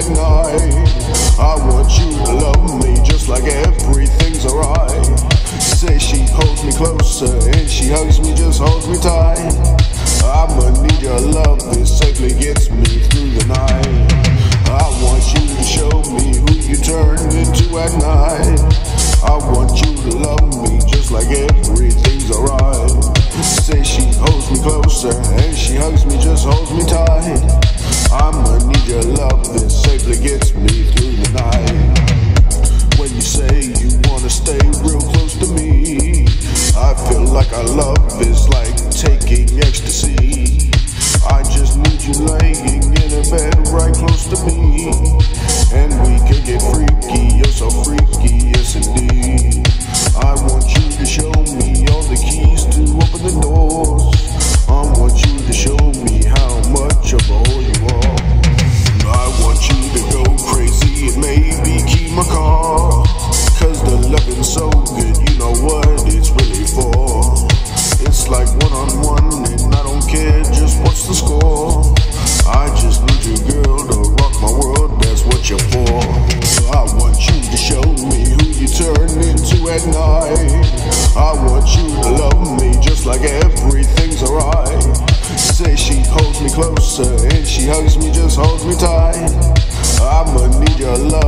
at night. I want you to love me just like everything's alright. Say she holds me closer and she hugs me, just holds me tight. I'ma need your love that safely gets me through the night. I want you to show me who you turn into at night. I want you to love me just like everything's alright. Say she holds me closer and she hugs me, just holds me right close to me. you for. I want you to show me who you turn into at night. I want you to love me just like everything's alright. Say she holds me closer and she hugs me, just holds me tight. I'ma need your love.